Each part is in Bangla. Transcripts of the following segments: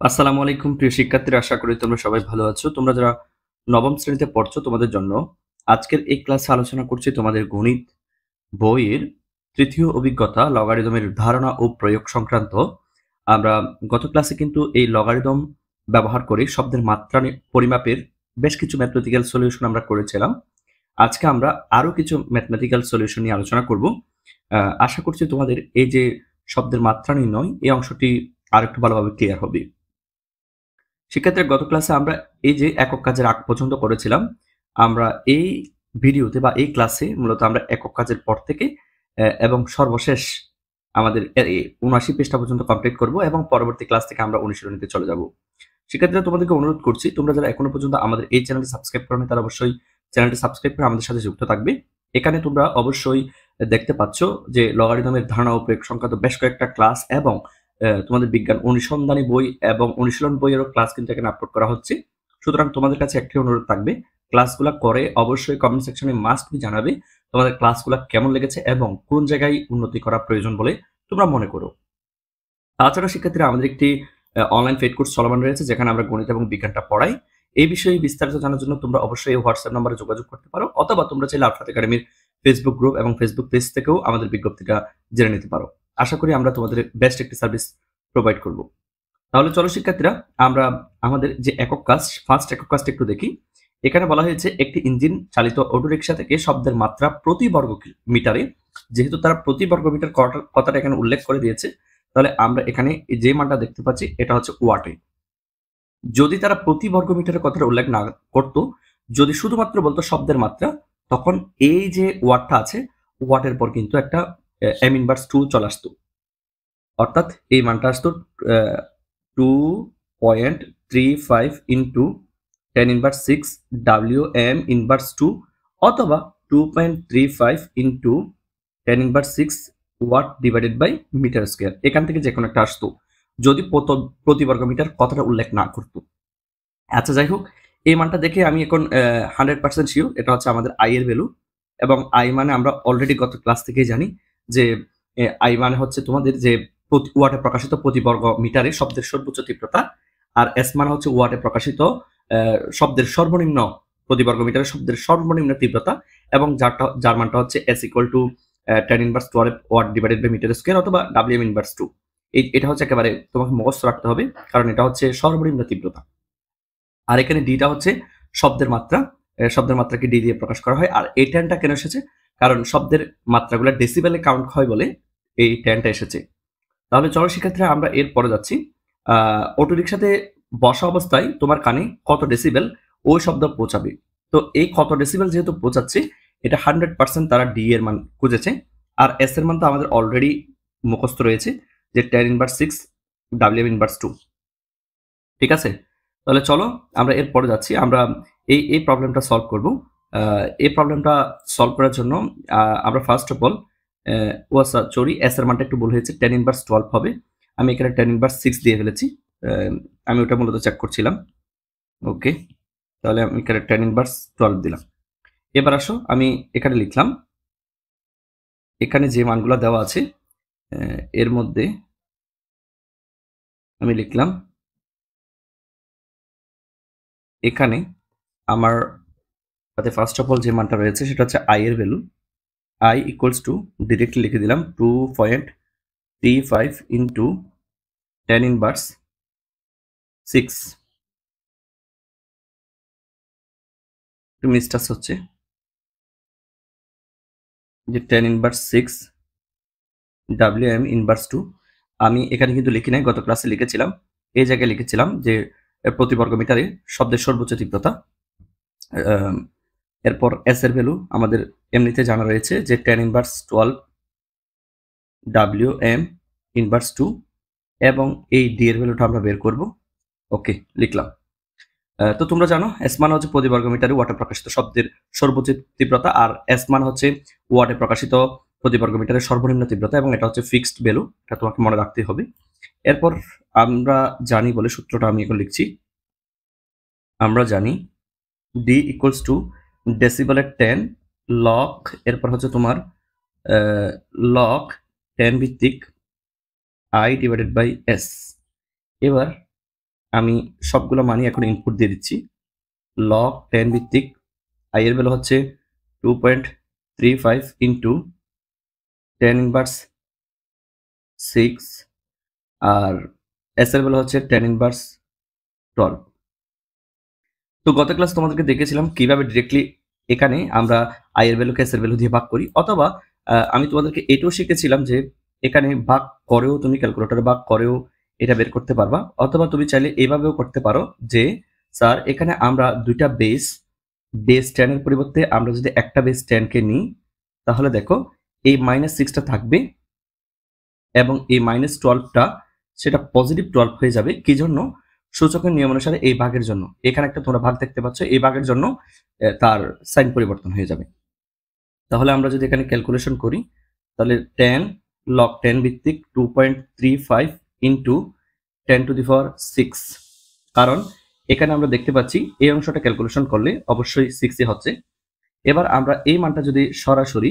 আসসালামু আলাইকুম, প্রিয় শিক্ষার্থীরা, আশা করি তোমরা সবাই ভালো আছো। তোমরা যারা নবম শ্রেণীতে পড়ছো তোমাদের জন্য আজকের এই ক্লাসে আলোচনা করছি তোমাদের গণিত বইয়ের তৃতীয় অভিজ্ঞতা লগারিদমের ধারণা ও প্রয়োগ সংক্রান্ত। আমরা গত ক্লাসে কিন্তু এই লগারিদম ব্যবহার করে শব্দের মাত্রা পরিমাপের বেশ কিছু ম্যাথমেটিক্যাল সলিউশন আমরা করেছিলাম। আজকে আমরা আরও কিছু ম্যাথমেটিক্যাল সলিউশন নিয়ে আলোচনা করব। আশা করছি তোমাদের এই যে শব্দের মাত্রা নির্ণয়, এই অংশটি আরেকটু ভালোভাবে ক্লিয়ার হবে। শিক্ষার্থীরা গত ক্লাসে আমরা এই যে একক কাজের আগ পর্যন্ত করেছিলাম, আমরা এই ভিডিওতে বা এই ক্লাসে মূলত আমরা একক কাজের পর থেকে এবং সর্বশেষ আমাদের উনআশি পৃষ্ঠা পর্যন্ত কমপ্লিট করব এবং পরবর্তী ক্লাস থেকে আমরা অনুশীলনীতে চলে যাব। শিক্ষার্থীরা তোমাদেরকে অনুরোধ করছি, তোমরা যারা এখনও পর্যন্ত আমাদের এই চ্যানেলটি সাবস্ক্রাইব করো তারা অবশ্যই চ্যানেলটি সাবস্ক্রাইব করে আমাদের সাথে যুক্ত থাকবে। এখানে তোমরা অবশ্যই দেখতে পাচ্ছ যে লগারিদমের ধারণা প্রয়োগ সংক্রান্ত বেশ কয়েকটা ক্লাস এবং তোমাদের বিজ্ঞান অনুসন্ধানী বই এবং অনুশীলন বইয়েরও ক্লাস কিন্তু এখানে আপলোড করা হচ্ছে। সুতরাং তোমাদের কাছে একটি অনুরোধ থাকবে ক্লাসগুলো করে অবশ্যই কমেন্ট সেকশনে মাস্ট জানাবে তোমাদের ক্লাসগুলো কেমন লেগেছে এবং কোন জায়গায় উন্নতি করা প্রয়োজন বলে তোমরা মনে করো। তাছাড়া শিক্ষার্থীরা আমাদের একটি অনলাইন ফেড কোর্স চলমান রয়েছে যেখানে আমরা গণিত এবং বিজ্ঞানটা পড়াই। এই বিষয়ে বিস্তারিত জানার জন্য তোমরা অবশ্যই হোয়াটসঅ্যাপ নম্বরে যোগাযোগ করতে পারো অথবা তোমরা চাইলে আলফাত একাডেমির ফেসবুক গ্রুপ এবং ফেসবুক পেজ থেকেও আমাদের বিজ্ঞপ্তিটা জেনে নিতে পারো। আশা করি আমরা তোমাদের বেস্ট একটি সার্ভিস প্রোভাইড করব। তাহলে চলো শিক্ষার্থীরা, আমরা আমাদের যে একক কাজ ফার্স্ট একক কাজটা একটু দেখি। এখানে বলা হয়েছে, একটি ইঞ্জিন চালিত অটোরিকশা থেকে শব্দের মাত্রা প্রতি বর্গ মিটারে। যেহেতু তারা প্রতি বর্গ মিটার কথাটা এখানে উল্লেখ করে দিয়েছে, তাহলে আমরা এখানে যে মানটা দেখতে পাচ্ছি, এটা হচ্ছে ওয়াটে যদি তারা প্রতি বর্গ মিটারের কথাটা উল্লেখ না করতো, যদি শুধুমাত্র বলতো শব্দের মাত্রা, তখন এই যে ওয়াটটা আছে ওয়াটের পর কিন্তু একটা এম ইনভার্স টু চলে আসতো। অর্থাৎ এই মানটা আসতো two point three five into ten inverse six W M inverse two অথবা two point three five into ten inverse six watt divided by meter square এখান থেকে যে কোনো একটা আসতো, যদি প্রতি বর্গ মিটার কথাটা উল্লেখ না করতো। আচ্ছা যাই হোক, এই মানটা দেখে আমি এখন হান্ড্রেড পার্সেন্ট শিওর এটা হচ্ছে আমাদের আই এর ভ্যালু এবং আই মানে আমরা অলরেডি গত ক্লাস থেকেই জানি। যে আই মানে হচ্ছে তোমাদের যে ওয়াটে প্রকাশিত প্রতি বর্গ মিটারে শব্দের সর্বোচ্চ তীব্রতা, আর এস মানে হচ্ছে ওয়াটে প্রকাশিত শব্দের সর্বনিম্ন প্রতি বর্গ মিটারে শব্দের সর্বনিম্ন তীব্রতা, এবং যারটা যার মানটা হচ্ছে S equal to ten inverse twelve watt divided by meter square অথবা ডাব্লিউ ইনভার্স টু। এই, এটা হচ্ছে একেবারে তোমাকে মুখস্থ রাখতে হবে, কারণ এটা হচ্ছে সর্বনিম্ন তীব্রতা। আর এখানে ডিটা হচ্ছে শব্দের মাত্রা শব্দের মাত্রাকে ডি দিয়ে প্রকাশ করা হয়, আর এই ট্যানটা কেন এসেছে? কারণ শব্দের মাত্রাগুলো ডেসিবেলে কাউন্ট হয় বলে এই ট্যানটা এসেছে। তাহলে চলো শিক্ষার্থীরা আমরা এর পরে যাচ্ছি। অটো রিক্সাতে বসা অবস্থায় তোমার কানে কত ডেসিবেল ওই শব্দ পৌঁছাবে। তো এই কত ডেসিবেল যেহেতু পৌঁছাচ্ছে, এটা হান্ড্রেড পার্সেন্ট তারা ডি এর মান খুঁজেছে। আর এস এর মান তো আমাদের অলরেডি মুখস্থ রয়েছে, যে ten inverse six W inverse two ঠিক আছে? তাহলে চলো আমরা এর পরে যাচ্ছি। আমরা এই এই প্রবলেমটা সলভ করব। এই প্রবলেমটা সলভ করার জন্য আমরা ফার্স্ট অফ অল ও সরি এস এর মানটা একটু ভুল হয়েছে টেন ইনভার্স টুয়েলভ হবে। আমি এখানে টেন ইনভার্স সিক্স দিয়ে ফেলেছি। আমি ওটা মূলত চেক করছিলাম। ওকে তাহলে আমি এখানে টেন ইনভার্স টুয়েলভ দিলাম। এবার আসো, আমি এখানে লিখলাম, এখানে যে মানগুলো দেওয়া আছে এর মধ্যে আমি লিখলাম, এখানে আমার তাতে ফার্স্ট অফ অল যে মানটা রয়েছে সেটা হচ্ছে আই এর value I equals to directly লিখে দিলাম two point three five into ten in inverse six একটু মিস্টাস হচ্ছে। যে ten inverse six W M inverse two আমি এখানে কিন্তু লিখি নাই গত ক্লাসে লিখেছিলাম। এই জায়গায় লিখেছিলাম যে আহ, প্রতি বর্গ মিটারে শব্দের সর্বোচ্চ তীব্রতা এরপর এস এর ভ্যালু আমাদের এমনিতে জানা রয়েছে যে ten inverse twelve W M inverse two এবং এই ডি এর ভ্যালুটা আমরা বের করব। ওকে লিখলাম। তো তোমরা জানো এস মান হচ্ছে প্রতি বর্গ মিটারে ওয়াটে প্রকাশিত শব্দের সর্বোচ্চ তীব্রতা আর এস মান হচ্ছে ওয়াটে প্রকাশিত প্রতি বর্গ মিটারের সর্বনিম্ন তীব্রতা এবং এটা হচ্ছে ফিক্সড ভ্যালু এটা তোমাকে মনে রাখতে হবে। এরপর আমরা জানি বলে সূত্রটা আমি এখন লিখছি। আমরা জানি ডি ইকুয়ালস টু ডেসিবেলের টেন লক এরপর হচ্ছে তোমার লক টেন ভিত্তিক আই ডিভাইডেড বাই এস এবার আমি সবগুলো মানি এখন ইনপুট দিয়ে দিচ্ছি। লক টেন ভিত্তিক আই এর ভ্যালু হচ্ছে two point three five into ten inverse six আর এস এর ভ্যালু হচ্ছে টেন ইনভার্স টুয়েলভ তো গত ক্লাস তোমাদেরকে দেখেছিলাম কীভাবে ডিরেক্টলি এখানে আমরা আই এর ভ্যালুকে এস এর ভ্যালু দিয়ে ভাগ করি, অথবা আমি তোমাদেরকে এটাও শিখেছিলাম যে এখানে ভাগ করেও তুমি ক্যালকুলেটরে ভাগ করেও এটা বের করতে পারবা, অথবা তুমি চাইলে এভাবেও করতে পারো যে স্যার এখানে আমরা দুইটা বেস বেস টেনের পরিবর্তে আমরা যদি একটা বেস টেনকে নিই, তাহলে দেখো এই মাইনাস সিক্সটা থাকবে এবং এই মাইনাস টুয়েলভটা সেটা পজিটিভ টুয়েলভ হয়ে যাবে। কি জন্য? সূচকের নিয়ম অনুসারে এই ভাগের জন্য। এখানে একটা তোমরা ভাগ দেখতে পাচ্ছ, এই ভাগের জন্য তার সাইন পরিবর্তন হয়ে যাবে। তাহলে আমরা যদি এখানে ক্যালকুলেশন করি, তাহলে টেন লক টেন ভিত্তিক two point three five into ten to the power six কারণ এখানে আমরা দেখতে পাচ্ছি, এই অংশটা ক্যালকুলেশন করলে অবশ্যই সিক্সই হচ্ছে। এবার আমরা এই মানটা যদি সরাসরি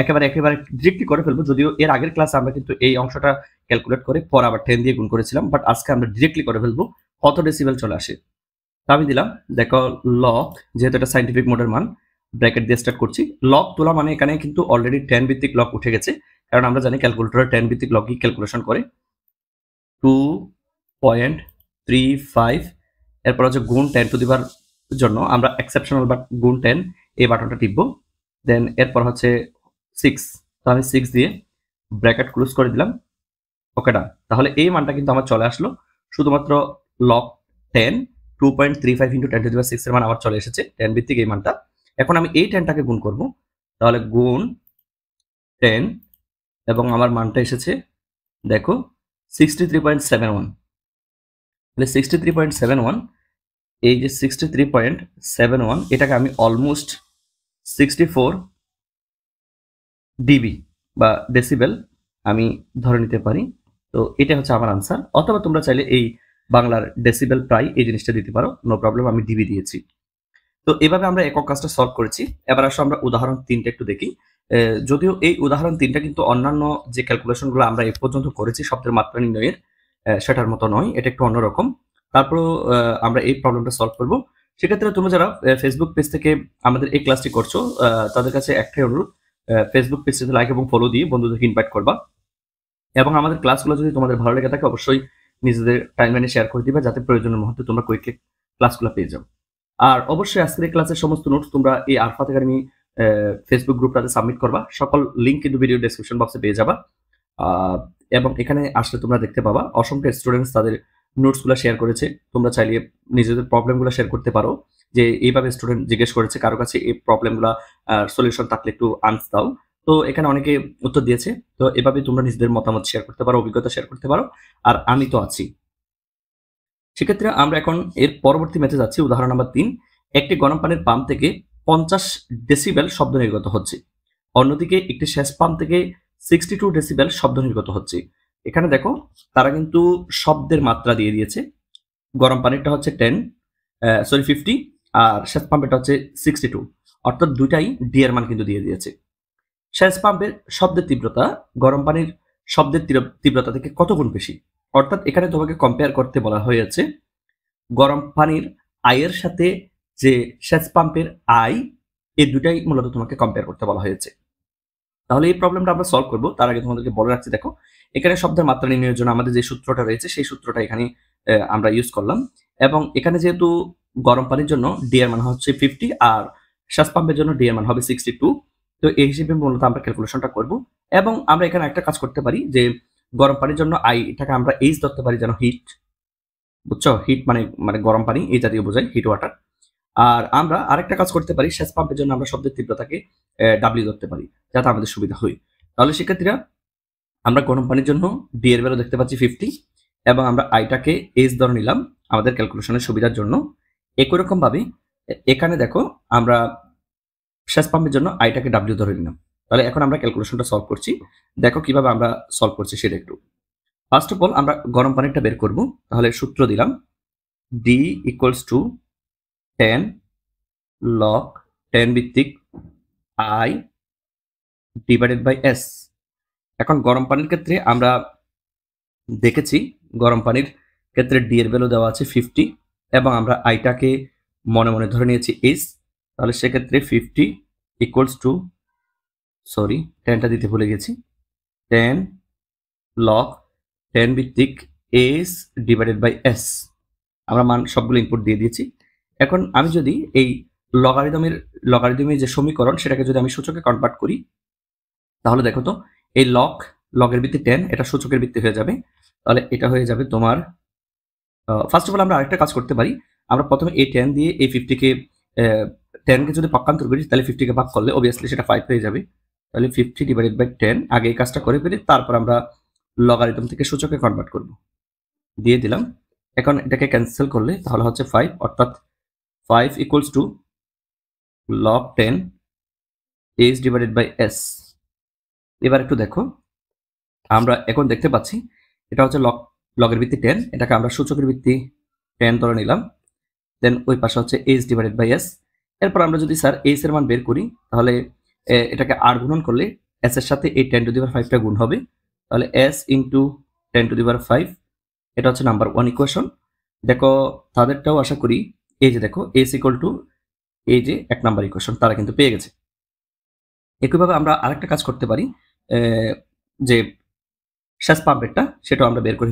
একেবারে একেবারে ডিরেক্টলি করে ফেলব। যদিও এর আগের ক্লাসে আমরা কিন্তু এই অংশটা ক্যালকুলেট করে পর আবার টেন দিয়ে গুণ করেছিলাম বাট আজকে আমরা ডিরেক্টলি করে ফেলব। কত ডেসিবেল চলে আসে? আমি দিলাম, দেখো লক যেহেতু এটা সাইন্টিফিক মোডের মান ব্র্যাকেট দিয়ে স্টার্ট করছি। লক তোলা মানে এখানে কিন্তু অলরেডি টেন ভিত্তিক লক উঠে গেছে, কারণ আমরা জানি ক্যালকুলেটরে টেন ভিত্তিক লকই ক্যালকুলেশন করে। টু পয়েন্ট থ্রি ফাইভ এরপর হচ্ছে গুণ টেন টু দিবার জন্য আমরা এক্সেপশনাল বাট গুণ টেন এই বাটনটা টিপবো। দেন এরপর হচ্ছে সিক্স তো আমি সিক্স দিয়ে ব্র্যাকেট ক্লোজ করে দিলাম। ওকে ডান তাহলে এই মানটা কিন্তু আমার চলে আসলো। শুধুমাত্র log ten two point three five into ten to the power সিক্সের মান আমার চলে এসেছে। টেন ভিত্তিক এই মানটা। এখন আমি এই টেনটাকে গুণ করব। তাহলে গুণ টেন এবং আমার মানটা এসেছে, দেখো sixty three point seven one তাহলে sixty three point seven one এই যে sixty three point seven one এটাকে আমি অলমোস্ট সিক্সটি ফোর ডিবি বা ডেসিবেল আমি ধরে নিতে পারি। তো এটা হচ্ছে আমার আনসার। অথবা তোমরা চাইলে এই বাংলার ডেসিবেল প্রায় এই জিনিসটা দিতে পারো, নো প্রবলেম, আমি ডিবি দিয়েছি। তো এভাবে আমরা একক কাজটা সলভ করেছি। এবার আসলে আমরা উদাহরণ তিনটা একটু দেখি। যদিও এই উদাহরণ তিনটা কিন্তু অন্যান্য যে ক্যালকুলেশনগুলো আমরা এ পর্যন্ত করেছি, শব্দের মাত্রা নির্ণয়ের সেটার মতো নয়, এটা একটু অন্যরকম। তারপরও আমরা এই প্রবলেমটা সলভ করব। সেক্ষেত্রে তুমি যারা ফেসবুক পেজ থেকে আমাদের এই ক্লাসটি করছ তাদের কাছে একটাই অনুরোধ ফেসবুক পেজটিতে লাইক এবং ফলো দিয়ে বন্ধুদেরকে ইনভাইট করবা। এবং আমাদের ক্লাসগুলো যদি তোমাদের ভালো লেগে থাকে, অবশ্যই নিজেদের টাইম টাইমলাইনে শেয়ার করে দিবা, যাতে প্রয়োজনের মুহূর্তে তোমরা কুইকলি ক্লাসগুলো পেয়ে যাও। আর অবশ্যই আজকের ক্লাসের সমস্ত নোটস তোমরা এই আরফাত একাডেমি ফেসবুক গ্রুপটাতে সাবমিট করবা। সকল লিঙ্ক কিন্তু ভিডিও ডেসক্রিপশন বক্সে পেয়ে যাবা। এবং এখানে আসলে তোমরা দেখতে পাবা, অসংখ্য স্টুডেন্টস তাদের নোটসগুলো শেয়ার করেছে। তোমরা চাইলে নিজেদের প্রবলেমগুলো শেয়ার করতে পারো। যে এইভাবে স্টুডেন্ট জিজ্ঞেস করেছে, কারও কাছে এই প্রবলেমগুলো সলিউশন থাকলে একটু আনস দাও। তো এখানে অনেকে উত্তর দিয়েছে, তো এভাবে তোমরা নিজেদের মতামত শেয়ার করতে পারো, অভিজ্ঞতা শেয়ার করতে পারো, আর আমি তো আছি। সেক্ষেত্রে আমরা এখন এর পরবর্তী ম্যাচে যাচ্ছি, উদাহরণ নাম্বার তিন। একটি গরম পানির পাম্প থেকে পঞ্চাশ ডেসিবেল শব্দ নির্গত হচ্ছে। অন্যদিকে একটি শেষ পাম্প থেকে সিক্সটি টু ডেসিবেল শব্দ নির্গত হচ্ছে। এখানে দেখো, তারা কিন্তু শব্দের মাত্রা দিয়ে দিয়েছে। গরম পানিরটা হচ্ছে টেন সরি ফিফটি আর শেষ পাম্পেরটা হচ্ছে সিক্সটি টু অর্থাৎ দুইটাই ডিয়ার মান কিন্তু দিয়ে দিয়েছে। শেষ পাম্পের শব্দের তীব্রতা গরম পানির শব্দের তীব্রতা থেকে কত গুণ বেশি? অর্থাৎ এখানে তোমাকে কম্পেয়ার করতে বলা হয়েছে, গরম পানির আয়ের সাথে যে সেচ পাম্পের আই এই দুটাই মূলত তোমাকে কম্পেয়ার করতে বলা হয়েছে। তাহলে এই প্রবলেমটা আমরা সলভ করব। তার আগে তোমাদেরকে বলে রাখছি, দেখো, এখানে শব্দের মাত্রা নির্ণয়ের জন্য আমাদের যে সূত্রটা রয়েছে, সেই সূত্রটা এখানে আমরা ইউজ করলাম। এবং এখানে যেহেতু গরম পানির জন্য ডিএর মান হচ্ছে ফিফটি আর শ্বাস পাম্পের জন্য ডিএর মান হবে সিক্সটি টু তো এই হিসেবে মূলত আমরা ক্যালকুলেশনটা করব। এবং আমরা এখানে একটা কাজ করতে পারি যে গরম পানির জন্য আই এটাকে আমরা এইচ ধরতে পারি যেন হিট বুঝছ? হিট মানে মানে গরম পানি, এই জাতীয় বোঝাই হিট ওয়াটার আর আমরা আরেকটা কাজ করতে পারি শেষ পাম্পের জন্য আমরা শব্দের তীব্রতাকে ডাব্লিউ ধরতে পারি, যাতে আমাদের সুবিধা হয়। তাহলে শিক্ষার্থীরা, আমরা গরম পানির জন্য ডি এর ভ্যালু দেখতে পাচ্ছি ফিফটি এবং আমরা আইটাকে এইচ ধরে নিলাম। আমাদের ক্যালকুলেশনের সুবিধার জন্য একই রকম ভাবে এখানে দেখো আমরা শেষ পাম্পের জন্য আইটাকে ডাব্লিউ ধরে নিলাম। তাহলে এখন আমরা ক্যালকুলেশনটা সলভ করছি। দেখো কীভাবে আমরা সলভ করছি সেটা একটু। ফার্স্ট অফ অল আমরা গরম পানিটা বের করব। তাহলে সূত্র দিলাম D equals to ten log ten ভিত্তিক আই ডিভাইডেড বাই এস এখন গরম পানির ক্ষেত্রে আমরা দেখেছি গরম পানির ক্ষেত্রে ডি এর ভ্যালু দেওয়া আছে ফিফটি এবং আমরা আইটাকে মনে মনে ধরে নিয়েছি এইচ তাহলে সেক্ষেত্রে ফিফটি ইকুয়ালস টু সরি টেনটা দিতে ভুলে গেছি। টেন লক টেন ভিত্তিক এস ডিভাইডেড বাই এস আমরা মান সবগুলো ইনপুট দিয়ে দিয়েছি। এখন আমি যদি এই লগারিদমের লগারিদমের যে সমীকরণ, সেটাকে যদি আমি সূচকে কনভার্ট করি, তাহলে দেখো তো, এই লক লগের ভিত্তি টেন এটা সূচকের ভিত্তি হয়ে যাবে। তাহলে এটা হয়ে যাবে তোমার ফার্স্ট অফ অল আমরা আরেকটা কাজ করতে পারি। আমরা প্রথমে এই টেন দিয়ে এই ফিফটিকে টেনকে যদি পক্ষান্তর করি, তাহলে ফিফটিকে ভাগ করলে অবভিয়াসলি সেটা ফাইভ হয়ে যাবে। তাহলে ফিফটি ডিভাইডেড বাই টেন আগে এই কাজটা করে ফেলি, তারপর আমরা লগারিদম থেকে সূচকে কনভার্ট করব। দিয়ে দিলাম। এখন এটাকে ক্যান্সেল করলে তাহলে হচ্ছে ফাইভ অর্থাৎ five equals to log ten S divided by S এবার একটু দেখো। আমরা এখন দেখতে পাচ্ছি, এটা হচ্ছে লগ লগের ভিত্তি টেন এটাকে আমরা সূচকের ভিত্তি টেন ধরে নিলাম। দেন ওই পাশে হচ্ছে এইচ ডিভাইডেড বাই এস এরপর আমরা যদি স্যার এইচ এর মান বের করি, তাহলে এটাকে আর গুণন করলে এস এর সাথে এই টেন টু দিবার ফাইভটা গুণ হবে। তাহলে S into ten to the power five এটা হচ্ছে নাম্বার ওয়ান ইকুয়েশন দেখো, তাদেরটাও আশা করি, এই যে দেখো এস ইকুয়াল টু এই যে এক নাম্বার ইকুয়েশন তারা কিন্তু পেয়ে গেছে। একইভাবে আমরা আরেকটা কাজ করতে পারি যে শেষ পাম্পেরটা সেটাও আমরা বের করে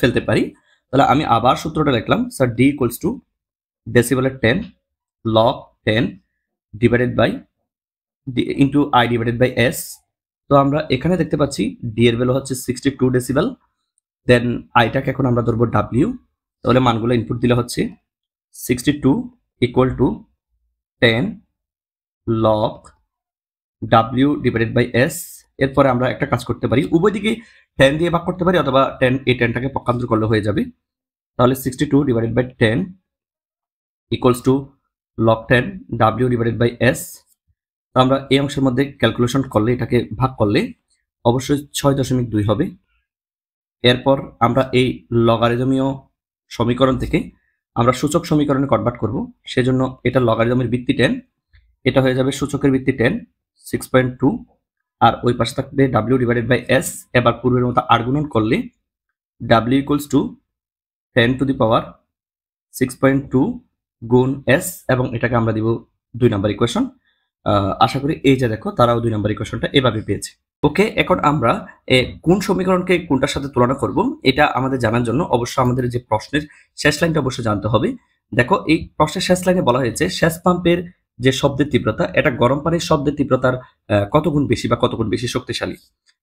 ফেলতে পারি। তাহলে আমি আবার সূত্রটা লিখলাম sir D equals to ডেসিবেলের ten log ten divided by into I divided by S তো আমরা এখানে দেখতে পাচ্ছি ডি এর ভ্যালু হচ্ছে সিক্সটি টু ডেসিবেল দেন আইটাকে এখন আমরা ধরবো ডাব্লিউ তাহলে মানগুলো ইনপুট দিলে হচ্ছে sixty two equal to ten log W divided by S এরপরে আমরা একটা কাজ করতে পারি। উভয় দিকে টেন দিয়ে ভাগ করতে পারি অথবা টেন এই টেনটাকে পক্ষান্তর করলে হয়ে যাবে। তাহলে sixty two divided by ten equals to log ten W divided by S আমরা এই অংশের মধ্যে ক্যালকুলেশন করলে, এটাকে ভাগ করলে অবশ্যই ছয় দশমিক দুই হবে। এরপর আমরা এই লগারিদমীয় সমীকরণ থেকে আমরা সূচক সমীকরণে কনভার্ট করব। সেজন্য এটা লগারিদমের ভিত্তি টেন এটা হয়ে যাবে সূচকের ভিত্তি টেন সিক্স পয়েন্ট টু আর ওই পাশে থাকবে ডাব্লিউ ডিভাইডেড বাই এস এবার পূর্বের মতো আর গুণন করলে W equals to ten to the power six point two গুণ এস এবং এটাকে আমরা দিব দুই নাম্বার ইকুয়েশন আশা করি এই যে দেখো, তারাও দুই নাম্বার ইকুয়েশনটা এভাবে পেয়েছে। ওকে এখন আমরা কোন সমীকরণকে কোনটার সাথে তুলনা করব, এটা আমাদের জানার জন্য অবশ্যই আমাদের যে প্রশ্নের শেষ লাইনটা অবশ্যই জানতে হবে। দেখো, এই প্রশ্নের শেষ লাইনে বলা হয়েছে, শেষ পাম্পের যে শব্দের তীব্রতা, এটা গরম পানির শব্দের তীব্রতার কত গুণ বেশি বা কত গুণ বেশি শক্তিশালী?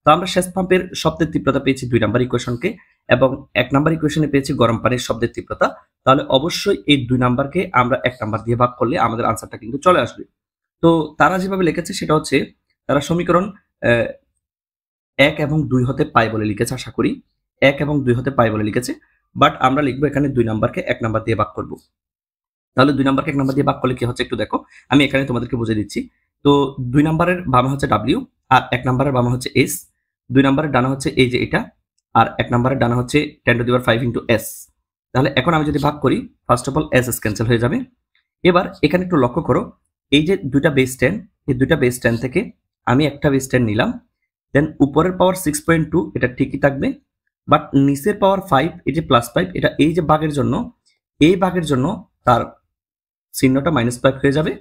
তো আমরা শেষ পাম্পের শব্দের তীব্রতা পেয়েছি দুই নাম্বার ইকুয়েশনকে এবং এক নাম্বার ইকুয়েশনে পেয়েছি গরম পানির শব্দের তীব্রতা। তাহলে অবশ্যই এই দুই নাম্বারকে আমরা এক নাম্বার দিয়ে ভাগ করলে আমাদের আনসারটা কিন্তু চলে আসবে। তো তারা যেভাবে লিখেছে সেটা হচ্ছে, তারা সমীকরণ এক এবং দুই হতে পায় বলে লিখেছে, আশা করি। এক এবং দুই হতে পায় বলে লিখেছে, বাট আমরা লিখব এখানে দুই নাম্বারকে এক নাম্বার দিয়ে ভাগ করব। তাহলে দুই নাম্বারকে এক নাম্বার দিয়ে ভাগ করলে কি হচ্ছে একটু দেখো। আমি এখানে তোমাদেরকে বুঝিয়ে দিচ্ছি। তো দুই নাম্বারের বামে হচ্ছে ডাব্লিউ আর এক নাম্বারের বামে হচ্ছে এস দুই নাম্বারের ডানা হচ্ছে এই যে এটা আর এক নাম্বারের ডানা হচ্ছে ten to the power five into S তাহলে এখন আমি যদি ভাগ করি first of all S S cancel হয়ে যাবে। এবার এখানে একটু লক্ষ্য করো, এই যে দুইটা বেস টেন এই দুইটা বেস টেন থেকে আমি একটা বেস টেন নিলাম। দেন উপরের পাওয়ার সিক্স পয়েন্ট টু এটা ঠিকই থাকবে। বাট নিচের পাওয়ার ফাইভ এই যে প্লাস ফাইভ এটা এই যে বাঘের জন্য, এই বাঘের জন্য তার চিহ্নটা মাইনাস ফাইভ হয়ে যাবে।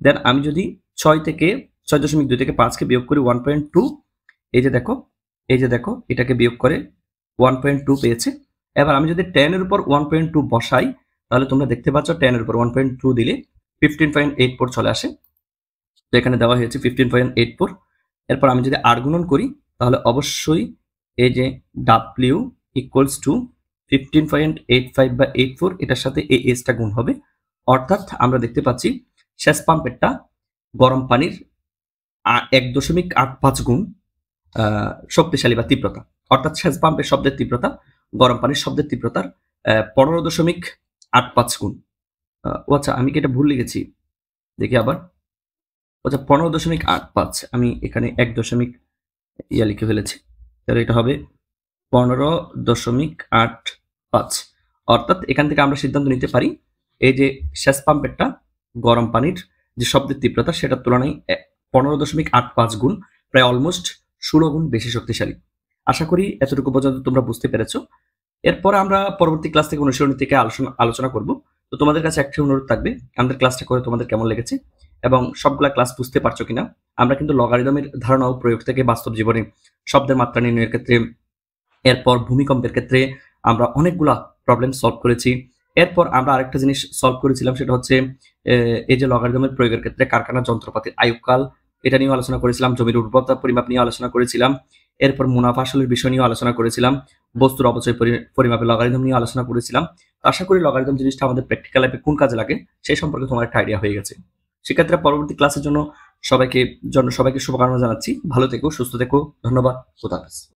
দেন আমি যদি ছয় থেকে, ছয় দশমিক দুই থেকে পাঁচকে বিয়োগ করি ওয়ান পয়েন্ট টু এই যে দেখো, এই যে দেখো, এটাকে বিয়োগ করে ওয়ান পয়েন্ট টু পেয়েছে। এবার আমি যদি টেনের উপর ওয়ান পয়েন্ট টু বসাই, তাহলে তোমরা দেখতে পাচ্ছ টেনের উপর ওয়ান পয়েন্ট টু দিলে ফিফটিন পয়েন্ট এইট ফোর চলে আসে। তো এখানে দেওয়া হয়েছে ফিফটিন পয়েন্ট এইট ফোর এরপর আমি যদি আর করি, তাহলে অবশ্যই এই যে W equals to fifteen point eight five বা এইট ফোর এটার সাথে এই এসটা গুণ হবে। অর্থাৎ আমরা দেখতে পাচ্ছি শেষ পাম্পেরটা গরম পানির এক দশমিক আট পাঁচ গুণ শক্তিশালী বা তীব্রতা। অর্থাৎ শেষ পাম্পের শব্দের তীব্রতা গরম পানির শব্দের তীব্রতার পনেরো দশমিক আট পাঁচ গুণ। ও আচ্ছা আমি কি এটা ভুল লিখেছি? দেখি আবার। আচ্ছা পনেরো দশমিক আট পাঁচ, আমি এখানে এক দশমিক ইয়া লিখে ফেলেছি। তাহলে এটা হবে পনেরো দশমিক আট পাঁচ। অর্থাৎ এখান থেকে আমরা সিদ্ধান্ত নিতে পারি এই যে শেষ পাম্পেরটা গরম পানির যে শব্দের তীব্রতা সেটার তুলনায় পনেরো দশমিক আট পাঁচ গুণ, প্রায় অলমোস্ট ষোলো গুণ বেশি শক্তিশালী। আশা করি এতটুকু পর্যন্ত তোমরা বুঝতে পেরেছ। এরপরে আমরা পরবর্তী ক্লাস থেকে অনুশীলনী থেকে আলোচনা আলোচনা করব। তো তোমাদের কাছে একটি অনুরোধ থাকবে, আমাদের ক্লাসটা করে তোমাদের কেমন লেগেছে এবং সবগুলা ক্লাস বুঝতে পারছ কিনা? আমরা কিন্তু লগারিদমের ধারণা ও প্রয়োগ থেকে বাস্তব জীবনে শব্দের মাত্রা নির্ণয়ের ক্ষেত্রে, এরপর ভূমিকম্পের ক্ষেত্রে আমরা অনেকগুলা প্রবলেম সলভ করেছি। এরপর আমরা আরেকটা জিনিস সলভ করেছিলাম, সেটা হচ্ছে এই যে লগারিদমের প্রয়োগের ক্ষেত্রে কারখানা যন্ত্রপাতির আয়ুকাল, এটা নিয়েও আলোচনা করেছিলাম, জমির উর্বরতা পরিমাপ নিয়ে আলোচনা করেছিলাম, এরপর মুনাফা আসলের বিষয় নিয়ে আলোচনা করেছিলাম, বস্তুর অবচয় পরিমাপে লগারিদম নিয়ে আলোচনা করেছিলাম। আশা করি লগারিদম জিনিসটা আমাদের প্র্যাকটিক্যাল লাইফে কোন কাজে লাগে, সেই সম্পর্কে তোমার একটা আইডিয়া হয়ে গেছে। সেক্ষেত্রে পরবর্তী ক্লাসের জন্য সবাইকে জন্য সবাইকে শুভকামনা জানাচ্ছি, ভালো থেকো, সুস্থ থেকো, ধন্যবাদ, খোদা হাফেজ।